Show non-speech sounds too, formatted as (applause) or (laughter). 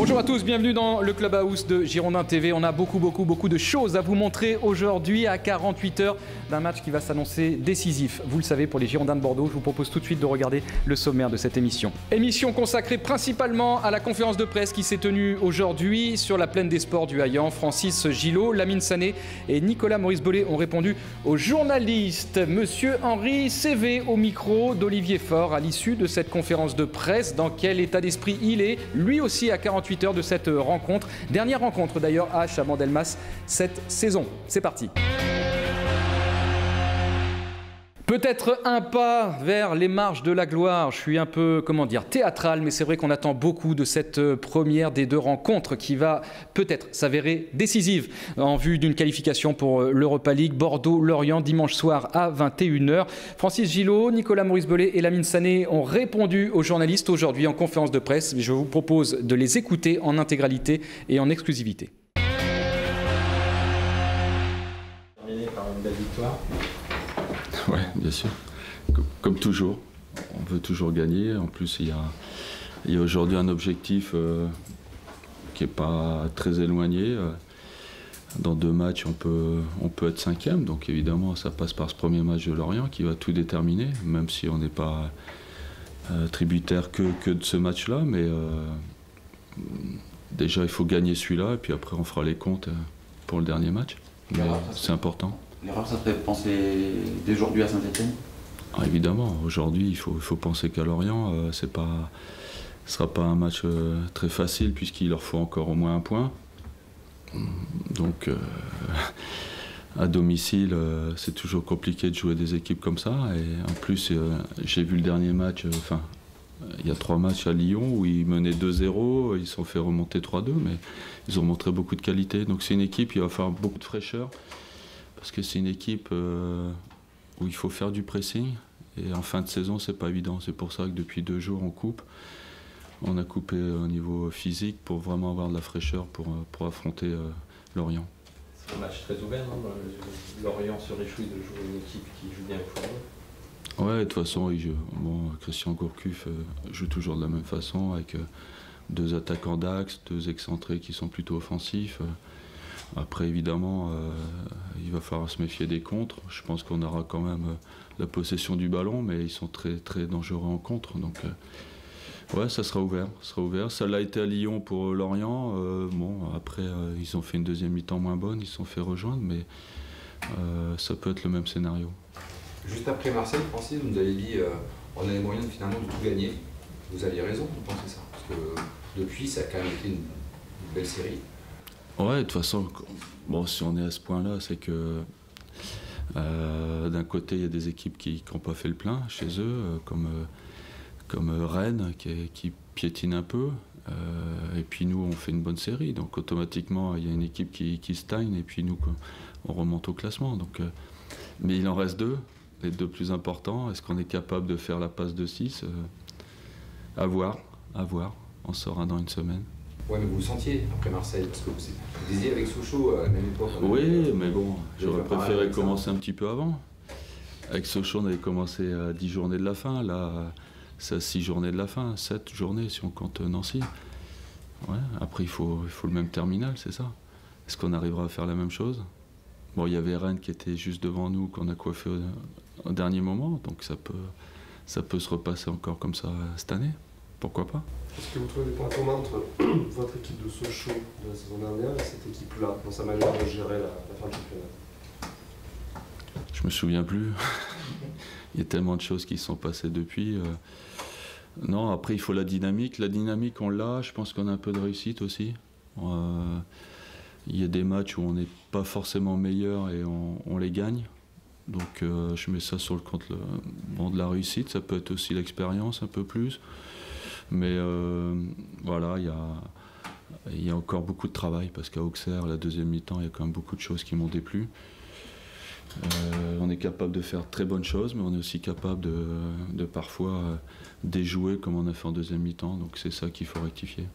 Bonjour à tous, bienvenue dans le Clubhouse de Girondin TV. On a beaucoup, beaucoup, beaucoup de choses à vous montrer aujourd'hui à 48 heures d'un match qui va s'annoncer décisif. Vous le savez, pour les Girondins de Bordeaux, je vous propose tout de suite de regarder le sommaire de cette émission. Émission consacrée principalement à la conférence de presse qui s'est tenue aujourd'hui sur la plaine des sports du Hayan. Francis Gillot, Lamine Sané et Nicolas Maurice Bollet ont répondu aux journalistes. Monsieur Henri CV au micro d'Olivier Faure à l'issue de cette conférence de presse. Dans quel état d'esprit il est, lui aussi à 48 heures de cette rencontre. Dernière rencontre d'ailleurs à Chabandelmas cette saison. C'est parti. Peut-être un pas vers les marges de la gloire. Je suis un peu, comment dire, théâtral, mais c'est vrai qu'on attend beaucoup de cette euh, première des deux rencontres qui va peut-être s'avérer décisive en vue d'une qualification pour euh, l'Europa League. Bordeaux-Lorient, dimanche soir à 21h. Francis Gillot, Nicolas Maurice Bellet et Lamine Sané ont répondu aux journalistes aujourd'hui en conférence de presse. Je vous propose de les écouter en intégralité et en exclusivité. Terminé par une belle victoire. (laughs) Oui, bien sûr. Comme, comme toujours, on veut toujours gagner. En plus, il y a, aujourd'hui un objectif euh, qui n'est pas très éloigné. Euh, Dans deux matchs, on peut, on peut être cinquième. Donc évidemment, ça passe par ce premier match de Lorient qui va tout déterminer, même si on n'est pas euh, tributaire que, que de ce match-là. Mais euh, déjà, il faut gagner celui-là et puis après, on fera les comptes pour le dernier match. Mais c'est important. L'erreur, ça fait penser dès aujourd'hui à Saint-Etienne Ah, évidemment, aujourd'hui, il faut, faut penser qu'à Lorient, euh, ce sera pas un match euh, très facile puisqu'il leur faut encore au moins un point. Donc, euh, à domicile, c'est toujours compliqué de jouer des équipes comme ça. Et en plus, j'ai vu le dernier match, enfin, il y a trois matchs à Lyon où ils menaient 2-0, ils se sont fait remonter 3-2, mais ils ont montré beaucoup de qualité. Donc, c'est une équipe, il va falloir beaucoup de fraîcheur parce que c'est une équipe euh, où il faut faire du pressing. Et en fin de saison, c'est pas évident. C'est pour ça que depuis deux jours, on coupe. On a coupé au niveau physique pour vraiment avoir de la fraîcheur pour, euh, pour affronter euh, Lorient. C'est un match très ouvert, Le- Lorient se réjouit de jouer une équipe qui joue bien au football. Ouais, de toute façon, il joue- bon, Christian Gourcuff joue toujours de la même façon avec deux attaquants d'axe, deux excentrés qui sont plutôt offensifs. Après, évidemment, euh, il va falloir se méfier des contres. Je pense qu'on aura quand même euh, la possession du ballon, mais ils sont très, très dangereux en contre. Donc, euh, ouais, ça sera ouvert. Ça sera ouvert. Ça l'a été à Lyon pour Lorient. Euh, bon, après, ils ont fait une deuxième mi-temps moins bonne. Ils se sont fait rejoindre, mais ça peut être le même scénario. Juste après Marseille, Francis, vous nous avez dit on a les moyens finalement de tout gagner. Vous aviez raison de penser ça. Parce que depuis, ça a quand même été une belle série. Ouais, de toute façon, bon, si on est à ce point-là, c'est que euh, d'un côté, il y a des équipes qui n'ont pas fait le plein chez eux, euh, comme, euh, comme Rennes qui, piétine un peu. Et puis nous, on fait une bonne série. Donc automatiquement, il y a une équipe qui, stagne et puis nous, on remonte au classement. Donc, mais il en reste deux, les deux plus importants. Est-ce qu'on est capable de faire la passe de 6 À voir, à voir. On saura dans une semaine. Ouais, mais vous sentiez après Marseille, parce que vous, disiez avec Sochaux à la même époque. Oui, mais bon, j'aurais préféré ça. commencer un petit peu avant. Avec Sochaux, on avait commencé à 10 journées de la fin. Là, c'est à 6 journées de la fin, 7 journées si on compte Nancy. Ouais, après, il faut, il faut le même terminal, c'est ça. Est-ce qu'on arrivera à faire la même chose? Bon, il y avait Rennes qui était juste devant nous, qu'on a coiffé au, au dernier moment, donc ça peut, ça peut se repasser encore comme ça cette année. Pourquoi pas Est-ce que vous trouvez des points communs entre (clears throat) votre équipe de Sochaux de la saison dernière et cette équipe-là, dans sa manière de gérer la, la fin de championnat Je me souviens plus. il y a tellement de choses qui se sont passées depuis. euh. Non, après, il faut la dynamique. La dynamique, on l'a. Je pense qu'on a un peu de réussite aussi. Euh, Il y a des matchs où on n'est pas forcément meilleur et on, on les gagne. Donc, euh, je mets ça sur le compte le- bon, de la réussite. Ça peut être aussi l'expérience un peu plus. Mais euh, voilà, il y a, encore beaucoup de travail parce qu'à Auxerre, la deuxième mi-temps, il y a quand même beaucoup de choses qui m'ont déplu. Euh, on est capable de faire très bonnes choses, mais on est aussi capable de, de parfois euh, déjouer comme on a fait en deuxième mi-temps. Donc c'est ça qu'il faut rectifier.